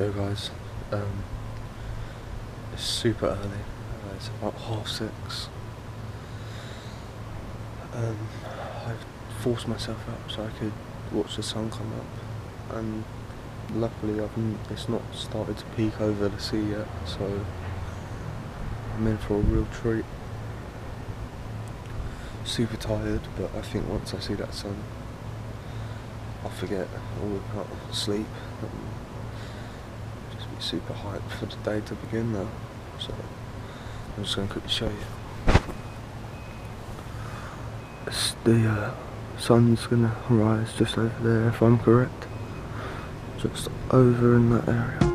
Yo guys, um, it's super early, uh, it's about half six. Um, I forced myself up so I could watch the sun come up, and luckily I've, it's not started to peek over the sea yet, so I'm in for a real treat. Super tired, but I think once I see that sun, I'll forget all about sleep. Super hyped for the day to begin though. So I'm just going to quickly show you. It's the uh, sun's going to rise just over there, if I'm correct. Just over in that area.